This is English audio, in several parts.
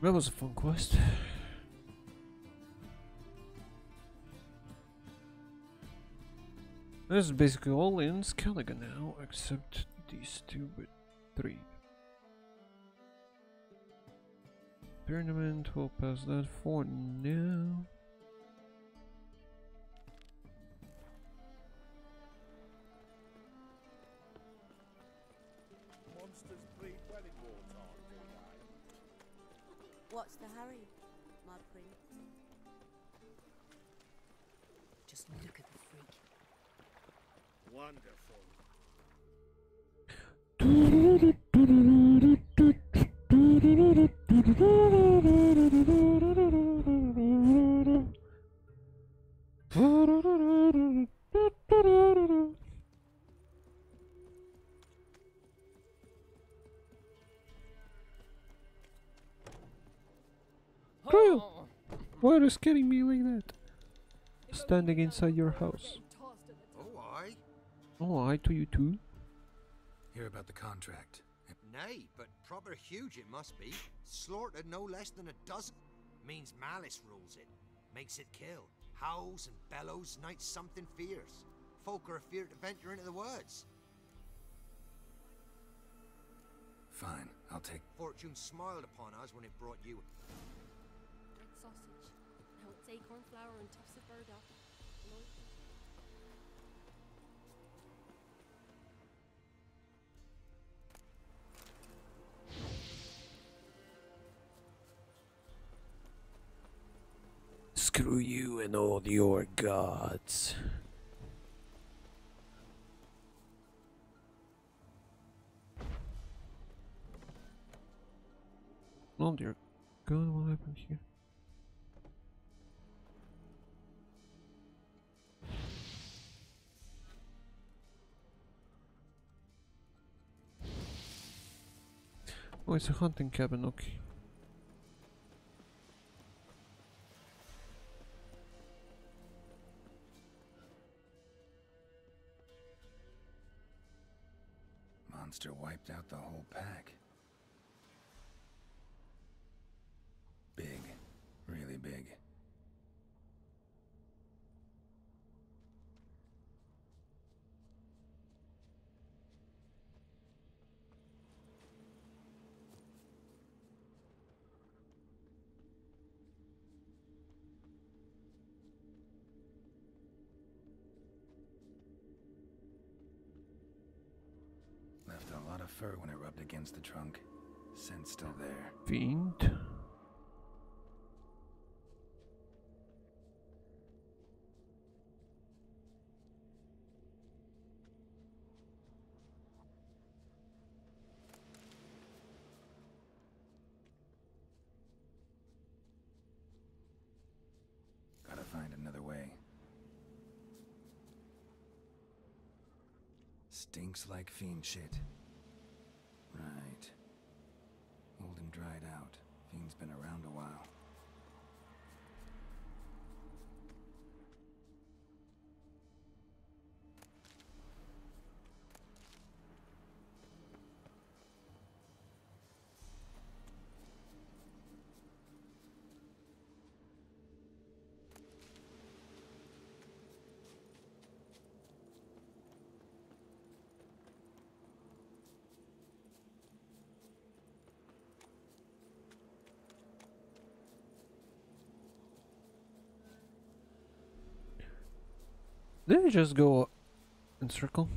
That was a fun quest. This is basically all in Skellige now, except these two but three. Tournament, we'll pass that for now. Monsters breed? What's the hurry, my prince? Just look at the freak. Wonderful. Kyle! Why are you scaring me like that? Standing inside your house. Oh, aye. Oh, I to you too. Hear about the contract. Nay, but proper huge it must be. Slaughtered no less than a dozen. Means malice rules it. Makes it kill. Howls and bellows, night something fierce. Folk are afeard to venture into the woods. Fine, I'll take. Fortune smiled upon us when it brought you. Red sausage. Now it's acorn flour and tufts of burdock. You? Screw you and all your gods. Oh dear god, what happened here? Oh, it's a hunting cabin, okay. Monster wiped out the whole pack. Big. Really big. Left a lot of fur when it rubbed against the trunk. Scent still there. Fiend. Gotta find another way. Stinks like fiend shit. Been around a while. Did I just go in circle?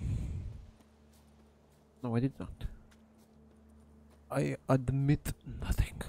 No, I did not. I admit nothing.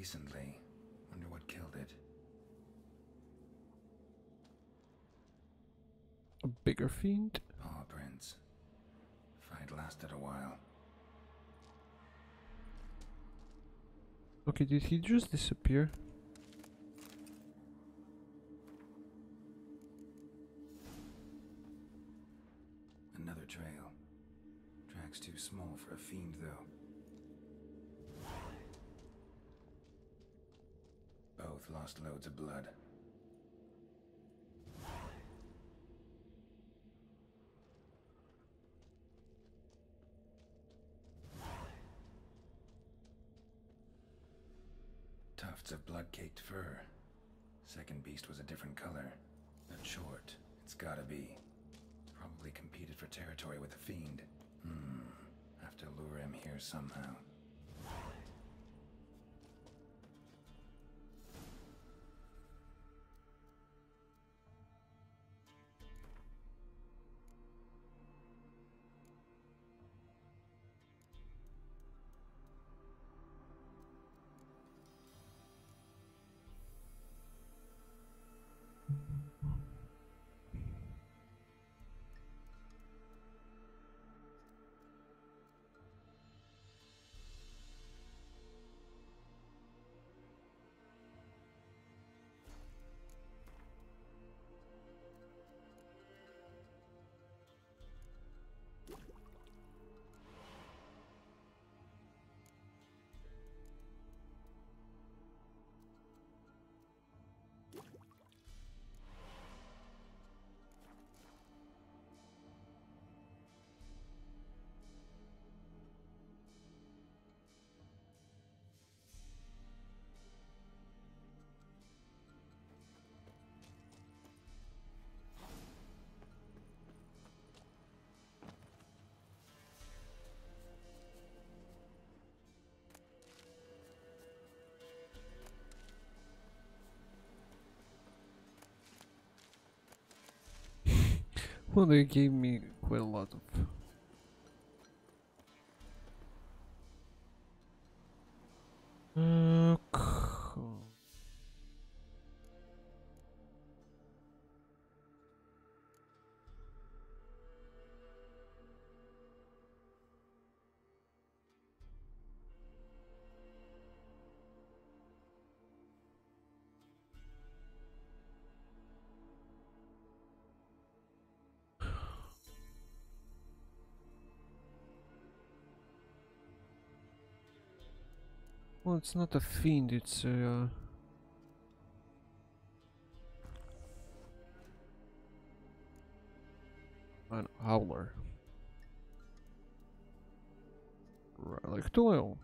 Recently. Wonder what killed it. A bigger fiend? Paw prints. Fight lasted a while. Okay, did he just disappear? Another trail. Track's too small for a fiend, though. Lost loads of blood. Tufts of blood-caked fur. Second beast was a different color. Not short. It's gotta be. Probably competed for territory with the fiend. Hmm. Have to lure him here somehow. Well, they gave me quite a lot of. Well, it's not a fiend, it's a. Uh, an howler. Relic Doyle.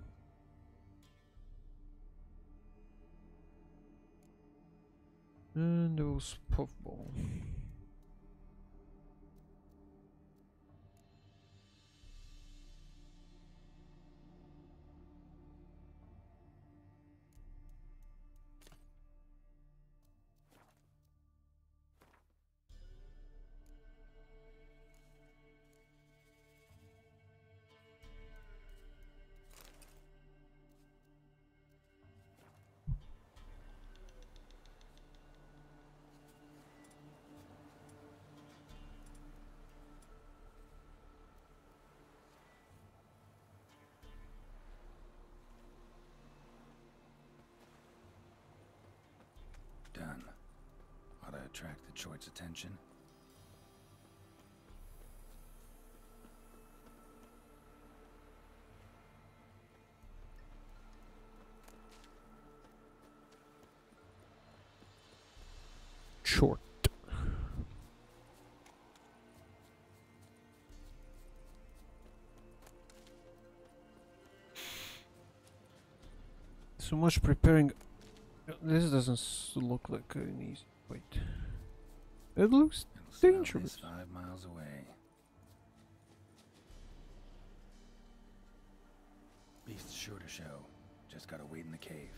And those puffball. Done. Ought to attract the chort's attention. Short. So much preparing. This doesn't look like an easy. Wait. It looks It'll Dangerous. five miles away. Beast's sure to show. Just gotta wait in the cave.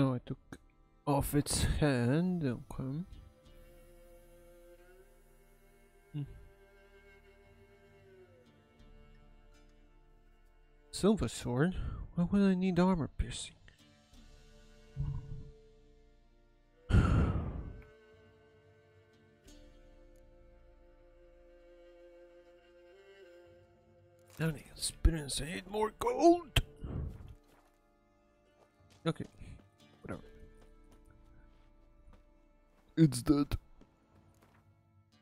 Oh, I took off its hand. Okay. Hmm. Silver sword? Why would I need armor piercing? Now I need experience. I need more gold. Okay, It's dead.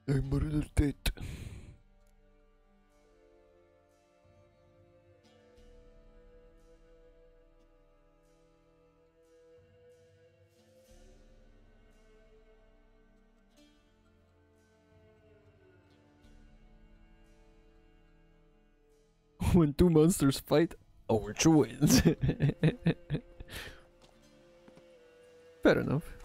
I murdered it. when two monsters fight, Overwatch wins. Fair enough.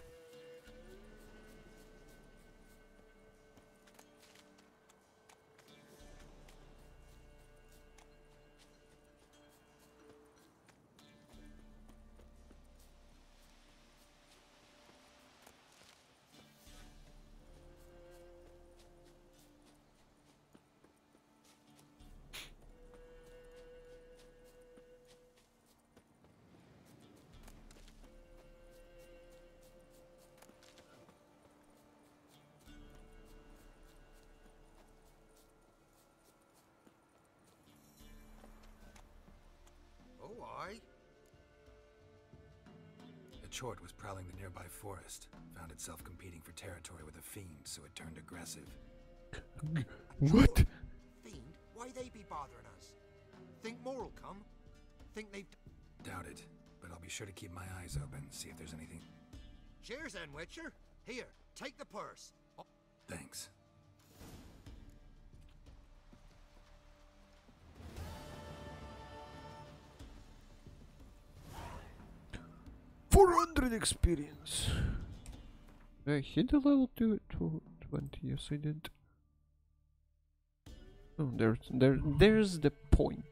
Chort was prowling the nearby forest, found itself competing for territory with a fiend, so it turned aggressive. What? Fiend, why they be bothering us? Think more'll come? Think they've... Doubt it, but I'll be sure to keep my eyes open, see if there's anything. Cheers then, Witcher. Here, take the purse. Oh, Thanks. Hundred experience. I hit the level to twenty. Yes, I did. Oh, there's there there's the point.